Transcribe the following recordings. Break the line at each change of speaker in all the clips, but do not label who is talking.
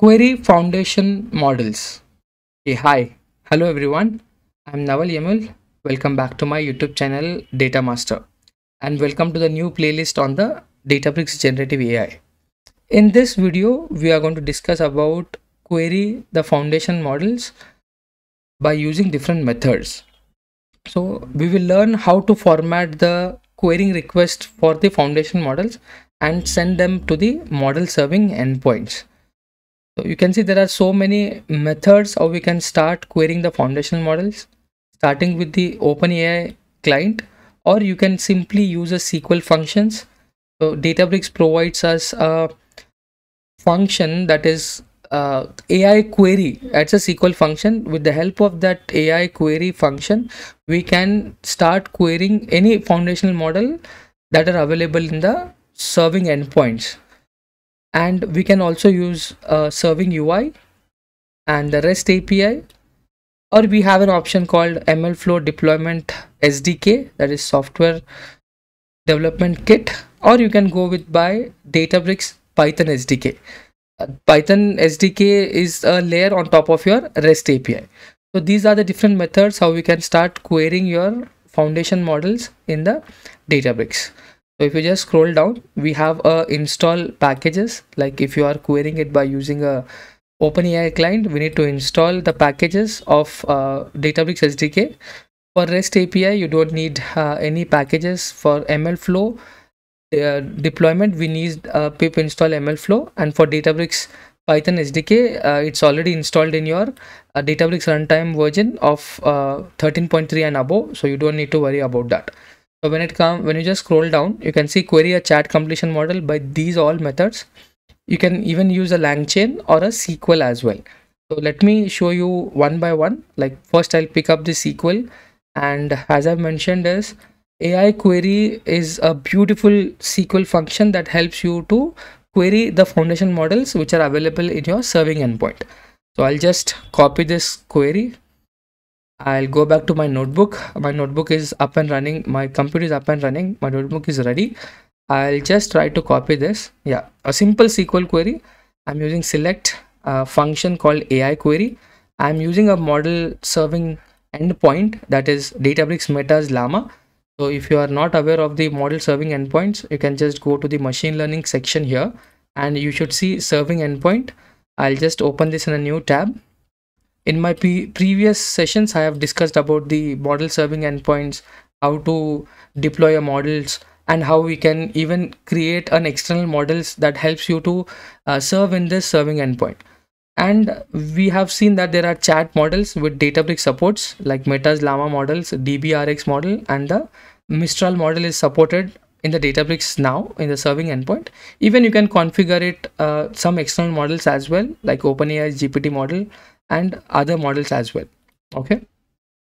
Query Foundation Models. Hey, hi. Hello everyone. I'm Naval Yamal. Welcome back to my YouTube channel Data Master and welcome to the new playlist on the Databricks Generative AI. In this video, we are going to discuss about query the foundation models by using different methods. So we will learn how to format the querying request for the foundation models and send them to the model serving endpoints. So you can see there are so many methods how we can start querying the foundational models, starting with the OpenAI client, or you can simply use a SQL functions. So Databricks provides us a function that is uh, AI query. It's a SQL function. With the help of that AI query function, we can start querying any foundational model that are available in the serving endpoints and we can also use uh, serving UI and the REST API or we have an option called MLflow deployment SDK that is software development kit or you can go with by Databricks Python SDK. Uh, Python SDK is a layer on top of your REST API. So these are the different methods how we can start querying your foundation models in the Databricks so if you just scroll down we have a install packages. Like if you are querying it by using a OpenAI client we need to install the packages of uh, Databricks SDK for REST API you don't need uh, any packages. For MLflow uh, deployment we need uh, pip install MLflow and for Databricks Python SDK uh, it's already installed in your uh, Databricks runtime version of uh, 13.3 and above. So you don't need to worry about that so when it come when you just scroll down you can see query a chat completion model by these all methods. You can even use a langchain or a sql as well. So let me show you one by one. Like first i'll pick up the sql and as i've mentioned is ai query is a beautiful sql function that helps you to query the foundation models which are available in your serving endpoint. So i'll just copy this query I'll go back to my notebook. My notebook is up and running. My computer is up and running. My notebook is ready. I'll just try to copy this. Yeah, a simple SQL query. I'm using select a function called AI query. I'm using a model serving endpoint that is Databricks Metas Llama. So if you are not aware of the model serving endpoints, you can just go to the machine learning section here and you should see serving endpoint. I'll just open this in a new tab in my pre previous sessions i have discussed about the model serving endpoints how to deploy your models and how we can even create an external models that helps you to uh, serve in this serving endpoint. And we have seen that there are chat models with databricks supports like metas llama models dbrx model and the mistral model is supported in the databricks now in the serving endpoint. Even you can configure it uh, some external models as well like openai gpt model and other models as well. Okay?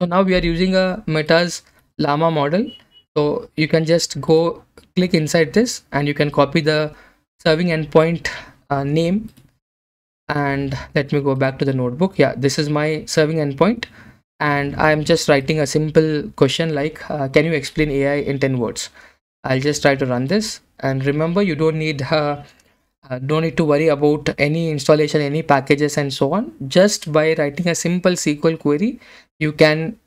So now we are using a metas llama model. So you can just go click inside this and you can copy the serving endpoint uh, name. And let me go back to the notebook. Yeah this is my serving endpoint. And i'm just writing a simple question like uh, can you explain ai in 10 words? I'll just try to run this. And remember you don't need uh, uh, don't need to worry about any installation any packages and so on. Just by writing a simple sql query you can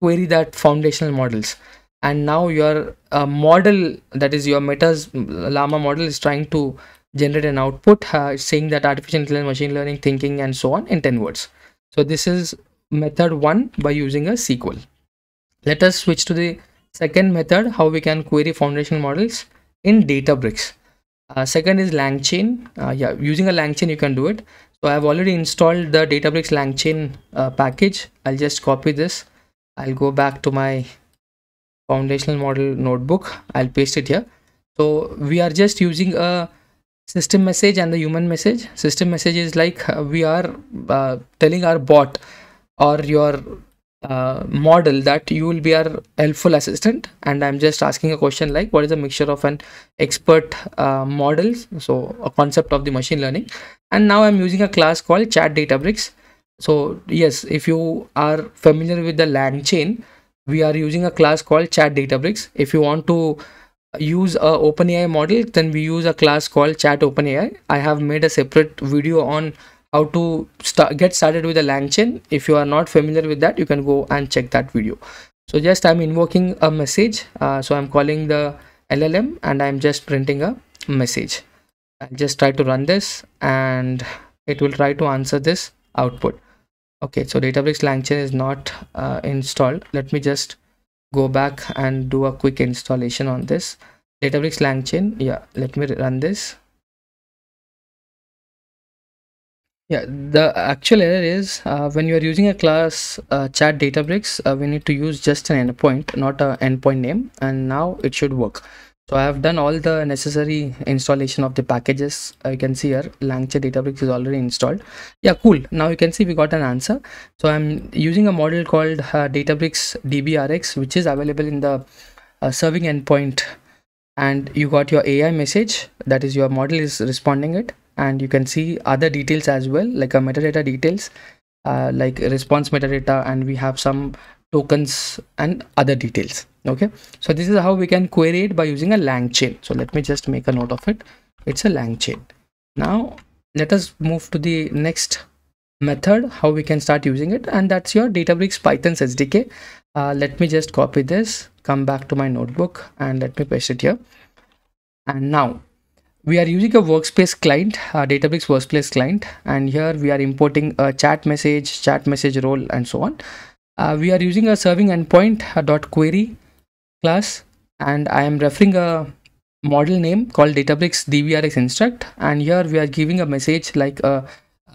query that foundational models. And now your uh, model that is your metas llama model is trying to generate an output uh, saying that artificial intelligence machine learning thinking and so on in 10 words. So this is method one by using a sql let us switch to the second method how we can query foundational models in databricks uh, second is langchain. Uh, yeah using a langchain you can do it. So i've already installed the databricks langchain uh, package. I'll just copy this. I'll go back to my foundational model notebook. I'll paste it here. So we are just using a system message and the human message. System message is like uh, we are uh, telling our bot or your uh, model that you will be our helpful assistant. And i'm just asking a question like what is the mixture of an expert uh, models so a concept of the machine learning and now i'm using a class called chat databricks. So yes if you are familiar with the langchain we are using a class called chat databricks. If you want to use a OpenAI model, then we use a class called Chat OpenAI. I have made a separate video on how to start get started with a LangChain. If you are not familiar with that, you can go and check that video. So just I'm invoking a message. Uh, so I'm calling the LLM and I'm just printing a message. I'll just try to run this and it will try to answer this output. Okay, so Databricks LangChain is not uh, installed. Let me just go back and do a quick installation on this databricks langchain yeah let me run this yeah the actual error is uh, when you are using a class uh, chat databricks uh, we need to use just an endpoint not an endpoint name and now it should work. So i have done all the necessary installation of the packages. You can see here langchain databricks is already installed. Yeah cool. Now you can see we got an answer. So i'm using a model called uh, databricks dbrx which is available in the uh, serving endpoint. And you got your ai message that is your model is responding it and you can see other details as well like a metadata details uh, like response metadata and we have some tokens and other details okay? So this is how we can query it by using a lang chain. So let me just make a note of it. It's a lang chain. Now let us move to the next method how we can start using it and that's your databricks python sdk uh, let me just copy this come back to my notebook and let me paste it here. And now we are using a workspace client a databricks workspace client and here we are importing a chat message chat message role and so on. Uh, we are using a serving endpoint a dot query class and i am referring a model name called databricks dbrx instruct. And here we are giving a message like a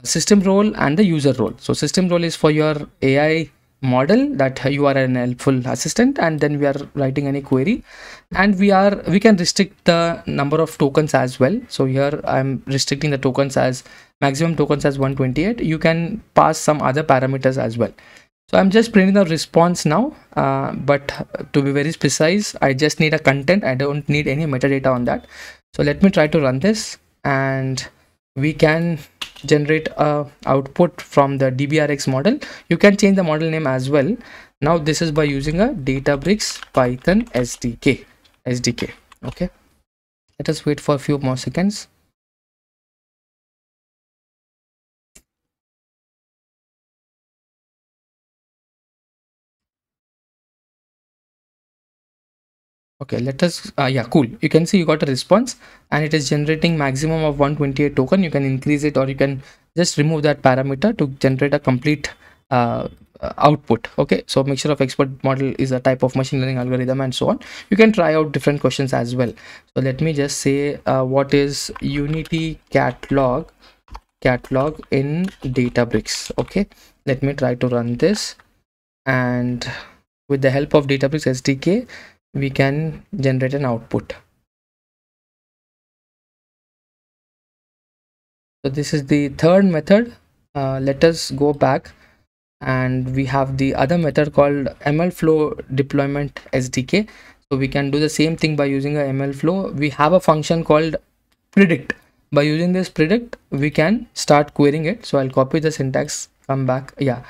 system role and the user role. So system role is for your ai model that you are an helpful assistant and then we are writing any query. And we are we can restrict the number of tokens as well. So here i'm restricting the tokens as maximum tokens as 128 you can pass some other parameters as well. So i'm just printing the response now uh, but to be very precise i just need a content. I don't need any metadata on that. So let me try to run this and we can generate a output from the dbrx model. You can change the model name as well. Now this is by using a databricks python sdk sdk okay? Let us wait for a few more seconds okay let us uh, yeah cool. You can see you got a response and it is generating maximum of 128 token. You can increase it or you can just remove that parameter to generate a complete uh, output. Okay so mixture of expert model is a type of machine learning algorithm and so on. You can try out different questions as well. So let me just say uh, what is unity catalog catalog in databricks? Okay let me try to run this. And with the help of databricks sdk we can generate an output. So this is the third method. Uh, let us go back and we have the other method called ml flow deployment sdk so we can do the same thing by using a ml flow. We have a function called predict. By using this predict we can start querying it. So i'll copy the syntax come back. Yeah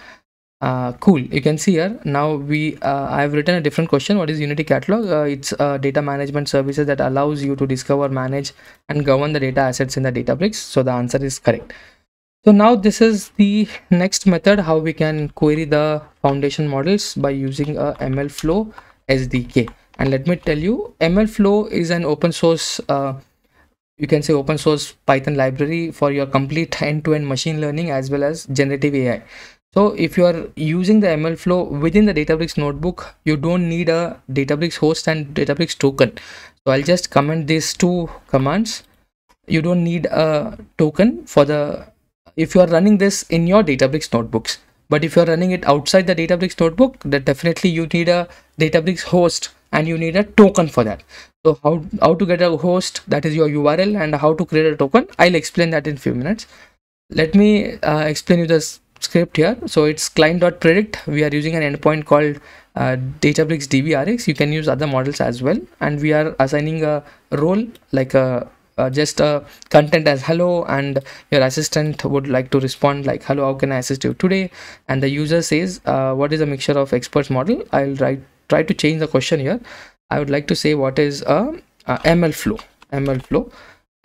uh, cool. You can see here. Now we uh, i have written a different question. What is unity catalog? Uh, it's uh, data management services that allows you to discover manage and govern the data assets in the databricks. So the answer is correct. So now this is the next method how we can query the foundation models by using a ml flow sdk and let me tell you ml flow is an open source uh, you can say open source python library for your complete end-to-end -end machine learning as well as generative ai so if you are using the ML flow within the Databricks notebook, you don't need a Databricks host and Databricks token. So I'll just comment these two commands. You don't need a token for the, if you are running this in your Databricks notebooks. But if you're running it outside the Databricks notebook, then definitely you need a Databricks host and you need a token for that. So how, how to get a host, that is your URL and how to create a token. I'll explain that in few minutes. Let me uh, explain you this script here. So it's client.predict we are using an endpoint called uh, databricks dbrx you can use other models as well. And we are assigning a role like a uh, just a content as hello and your assistant would like to respond like hello how can i assist you today? And the user says uh, what is a mixture of experts model? I'll write try to change the question here. I would like to say what is a uh, ml flow ml flow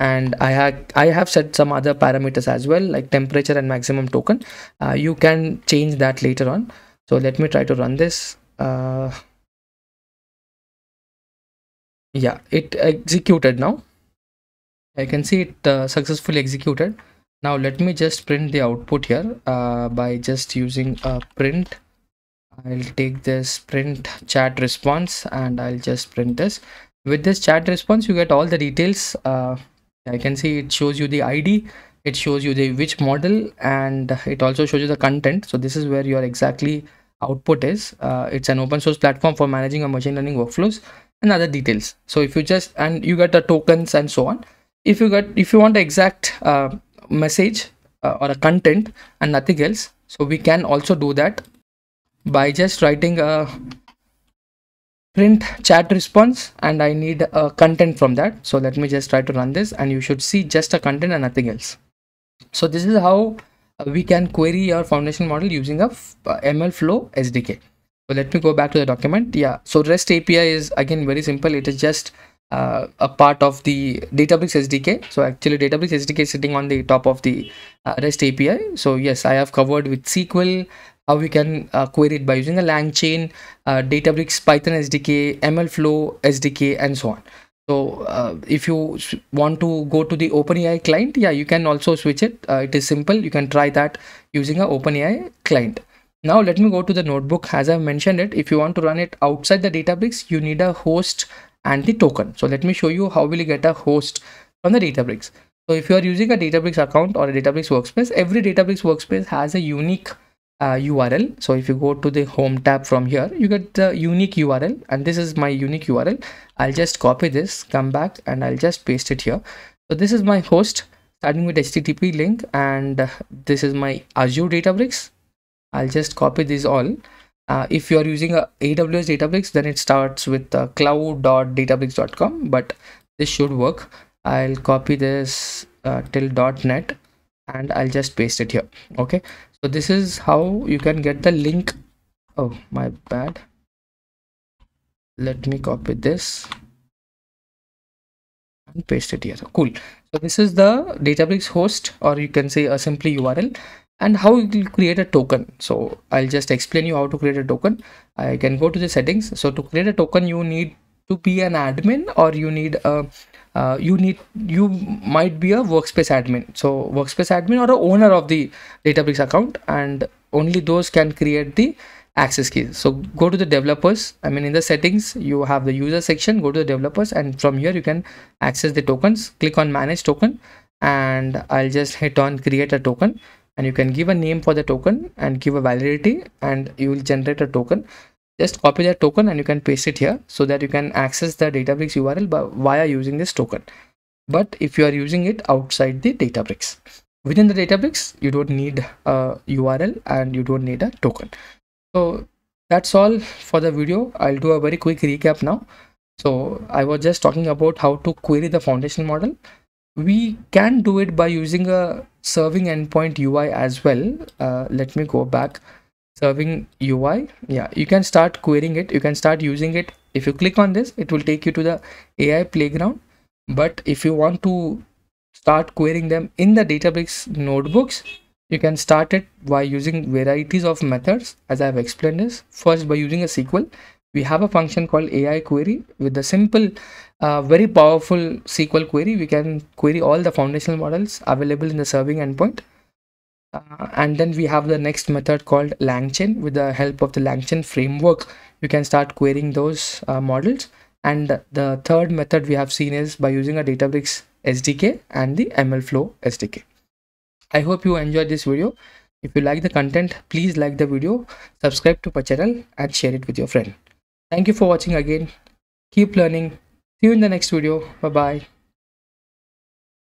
and i have i have set some other parameters as well like temperature and maximum token. Uh, you can change that later on. So let me try to run this. Uh, yeah it executed now. I can see it uh, successfully executed. Now let me just print the output here uh, by just using a print. I'll take this print chat response and i'll just print this. With this chat response you get all the details uh, i can see it shows you the id it shows you the which model and it also shows you the content. So this is where your exactly output is. Uh, it's an open source platform for managing a machine learning workflows and other details. So if you just and you get the tokens and so on. If you get if you want the exact uh, message uh, or a content and nothing else so we can also do that by just writing a print chat response and I need a content from that. So let me just try to run this and you should see just a content and nothing else. So this is how we can query your foundation model using a uh, ML flow SDK. So let me go back to the document. Yeah, so REST API is again very simple. It is just uh, a part of the Databricks SDK. So actually Databricks SDK is sitting on the top of the uh, REST API. So yes, I have covered with SQL, how we can uh, query it by using a LangChain, uh, Databricks Python SDK, MLflow SDK, and so on. So uh, if you want to go to the OpenAI client, yeah, you can also switch it. Uh, it is simple. You can try that using a OpenAI client. Now let me go to the notebook. As I've mentioned it, if you want to run it outside the Databricks, you need a host and the token. So let me show you how will you get a host from the Databricks. So if you are using a Databricks account or a Databricks workspace, every Databricks workspace has a unique uh, URL. So if you go to the home tab from here, you get the unique URL and this is my unique URL. I'll just copy this, come back and I'll just paste it here. So this is my host starting with HTTP link and this is my Azure Databricks. I'll just copy this all. Uh, if you're using a AWS Databricks, then it starts with uh, cloud.databricks.com, but this should work. I'll copy this uh, till .net and I'll just paste it here. Okay, so this is how you can get the link. Oh my bad. Let me copy this and paste it here. Cool. So this is the databricks host or you can say a simply url and how you will create a token. So i'll just explain you how to create a token. I can go to the settings. So to create a token you need to be an admin or you need a uh, you need you might be a workspace admin. So workspace admin or a owner of the databricks account and only those can create the access keys. So go to the developers. I mean in the settings you have the user section. Go to the developers and from here you can access the tokens. Click on manage token and i'll just hit on create a token. And you can give a name for the token and give a validity and you will generate a token just copy that token and you can paste it here so that you can access the databricks url by, via using this token. But if you are using it outside the databricks within the databricks you don't need a url and you don't need a token. So that's all for the video. I'll do a very quick recap now. So i was just talking about how to query the foundation model. We can do it by using a serving endpoint ui as well. Uh, let me go back serving UI yeah you can start querying it. You can start using it. If you click on this it will take you to the AI playground. But if you want to start querying them in the Databricks notebooks you can start it by using varieties of methods. As I have explained this first by using a SQL we have a function called AI query. With the simple uh, very powerful SQL query we can query all the foundational models available in the serving endpoint uh, and then we have the next method called LangChain. With the help of the LangChain framework, you can start querying those uh, models. And the third method we have seen is by using a Databricks SDK and the MLflow SDK. I hope you enjoyed this video. If you like the content, please like the video, subscribe to my channel and share it with your friend. Thank you for watching again. Keep learning. See you in the next video. Bye-bye.